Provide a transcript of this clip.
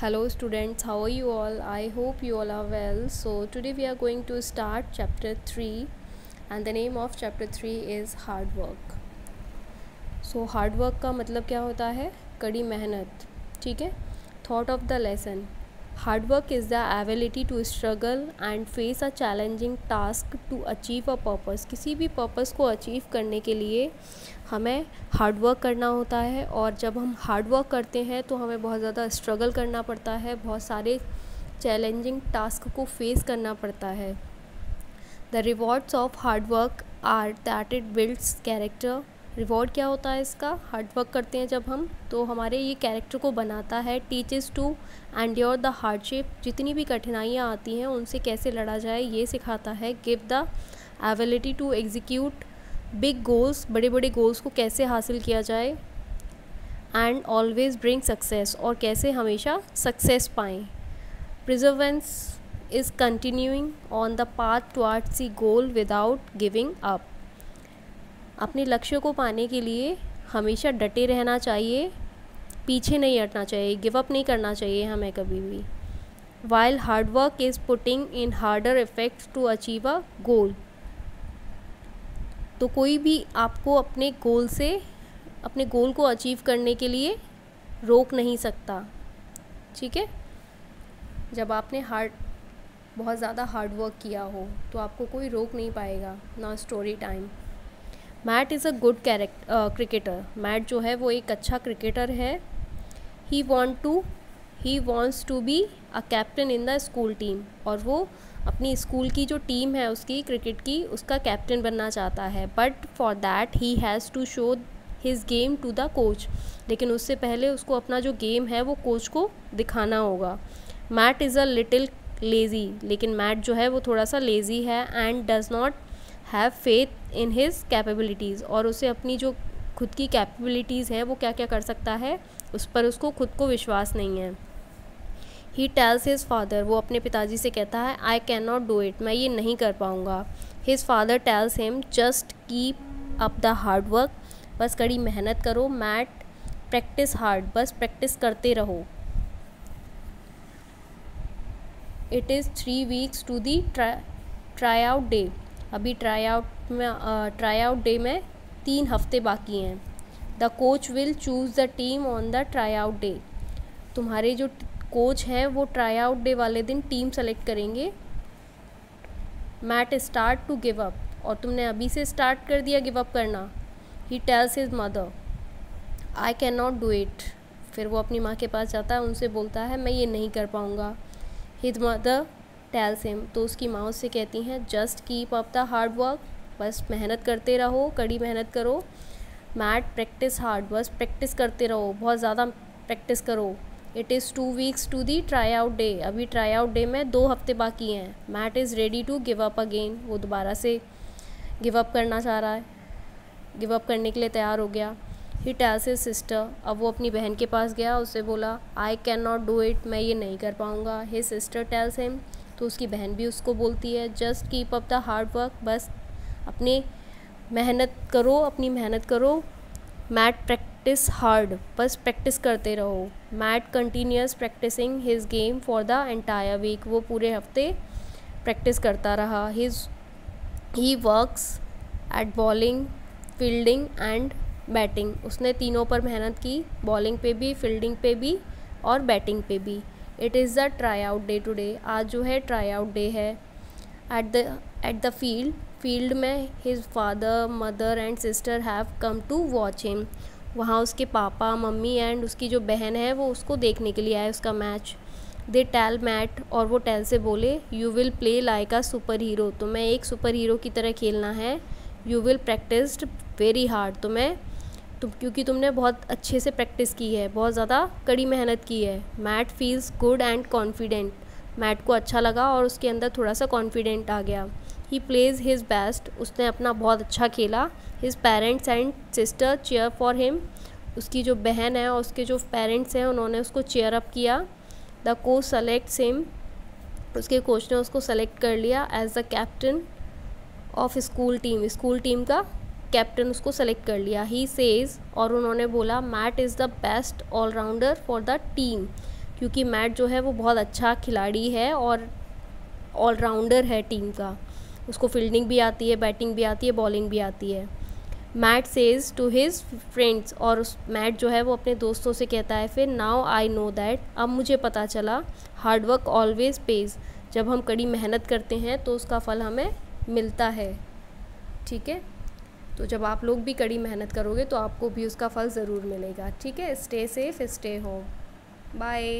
hello students how are you all i hope you all are well so today we are going to start chapter 3 and the name of chapter 3 is hard work so hard work का मतलब क्या होता है कड़ी मेहनत ठीक है thought of the lesson hard work is the ability to struggle and face a challenging task to achieve a purpose किसी भी पर्पज़ को अचीव करने के लिए हमें हार्ड वर्क करना होता है और जब हम हार्ड वर्क करते हैं तो हमें बहुत ज़्यादा स्ट्रगल करना पड़ता है, बहुत सारे चैलेंजिंग टास्क को फेस करना पड़ता है। The rewards of hard work are that it builds character reward क्या होता है इसका? हार्ड वर्क करते हैं जब हम तो हमारे ये कैरेक्टर को बनाता है, teaches to endure the hardship. जितनी भी कठिनाइयाँ आती हैं, उनसे कैसे लड़ा जाए, ये सिखाता है। Give the ability to execute big goals बड़े बड़े गोल्स को कैसे हासिल किया जाए, एंड ऑलवेज ब्रिंग सक्सेस, और कैसे हमेशा सक्सेस पाएँ। Perseverance is continuing on the path towards the goal without giving up अपने लक्ष्य को पाने के लिए हमेशा डटे रहना चाहिए, पीछे नहीं हटना चाहिए गिव अप नहीं करना चाहिए हमें कभी भी। While hard work is putting in harder effects to achieve a goal तो कोई भी आपको अपने गोल से, अपने गोल को अचीव करने के लिए रोक नहीं सकता। ठीक है? जब आपने हार्ड बहुत ज़्यादा हार्डवर्क किया हो तो आपको कोई रोक नहीं पाएगा, ना story time Matt is a good character cricketer Matt जो है वो एक अच्छा क्रिकेटर है। He want to he wants to be a captain in the school team और वो अपनी स्कूल की जो टीम है उसकी क्रिकेट की, उसका कैप्टन बनना चाहता है। But for that he has to show his game to the coach लेकिन उससे पहले उसको अपना जो गेम है, वो कोच को दिखाना होगा। Matt is a little lazy लेकिन मैट जो है वो थोड़ा सा लेज़ी है and does not have faith in his capabilities और उसे अपनी जो खुद की कैपेबिलिटीज़ हैं, वो क्या क्या कर सकता है? उस पर उसको खुद को विश्वास नहीं है। ही टेल्स हिज फादर वो अपने पिताजी से कहता है I can not do it मैं ये नहीं कर पाऊँगा। His father tells him just keep up the hard work बस कड़ी मेहनत करो मैट प्रैक्टिस हार्ड बस प्रैक्टिस करते रहो। It is three weeks to the try out day अभी ट्राई आउट में ट्राई आउट डे में तीन हफ़्ते बाकी हैं। The coach will choose the team on the try out day तुम्हारे जो कोच हैं, वो ट्राई आउट डे वाले दिन टीम सेलेक्ट करेंगे। Matt start to give up और तुमने अभी से स्टार्ट कर दिया गिव अप करना। He tells his mother I can not do it फिर वो अपनी माँ के पास जाता है, उनसे बोलता है, मैं ये नहीं कर पाऊँगा. हिज मदर टेल्स हिम तो उसकी माँ उससे कहती हैं just keep up the hard work बस मेहनत करते रहो, कड़ी मेहनत करो मैट प्रैक्टिस हार्ड बस प्रैक्टिस करते रहो, बहुत ज़्यादा प्रैक्टिस करो। It is two weeks to the try out day अभी ट्राई आउट डे में दो हफ़्ते बाकी हैं। Matt is ready to give up again वो दोबारा से गिव अप करना चाह रहा है। गिव अप करने के लिए तैयार हो गया। ही टेल्स हिज सिस्टर अब वो अपनी बहन के पास गया उससे बोला I can not do it मैं ये नहीं कर पाऊँगा। हिज सिस्टर टेल्स हिम तो उसकी बहन भी उसको बोलती है just keep up the hard work बस अपने मेहनत करो, अपनी मेहनत करो। मैट प्रैक्टिस हार्ड बस प्रैक्टिस करते रहो। Matt continues practicing his game for the entire week वो पूरे हफ़्ते प्रैक्टिस करता रहा। His he works at bowling fielding and batting उसने तीनों पर मेहनत की बॉलिंग पे भी फील्डिंग पे भी और बैटिंग पे भी। It is the try out day today आज जो है ट्राई आउट डे है. At the at the field field में his father mother and sister have come to watch him वहाँ उसके पापा, मम्मी एंड उसकी जो बहन है, वो उसको देखने के लिए आए उसका मैच दे टेल मैट और वो टेल से बोले you will play like a super hero तुम्हें एक सुपर हीरो की तरह खेलना है. You will practised very hard तुम्हें तुम क्योंकि तुमने बहुत अच्छे से प्रैक्टिस की है, बहुत ज़्यादा कड़ी मेहनत की है। Matt feels good and confident Matt को अच्छा लगा और उसके अंदर थोड़ा सा कॉन्फिडेंट आ गया। ही प्लेज हिज बेस्ट उसने अपना बहुत अच्छा खेला। His parents and sister cheer for him उसकी जो बहन है और उसके जो पेरेंट्स हैं, उन्होंने उसको चेयर अप किया। द कोच सेलेक्ट हिम उसके कोच ने उसको सेलेक्ट कर लिया as the captain of school team school team का कैप्टन उसको सेलेक्ट कर लिया। ही सेज और उन्होंने बोला Matt is the best all rounder for the team क्योंकि मैट जो है, वो बहुत अच्छा खिलाड़ी है और ऑलराउंडर है टीम का। उसको फील्डिंग भी आती है बैटिंग भी आती है बॉलिंग भी आती है। Matt says to his friends और उस मैट जो है, वो अपने दोस्तों से कहता है, फिर नाउ आई नो दैट अब मुझे पता चला हार्डवर्क ऑलवेज पेज जब हम कड़ी मेहनत करते हैं तो उसका फल हमें मिलता है। ठीक है? तो जब आप लोग भी कड़ी मेहनत करोगे तो आपको भी उसका फल ज़रूर मिलेगा। ठीक है? Stay safe stay home bye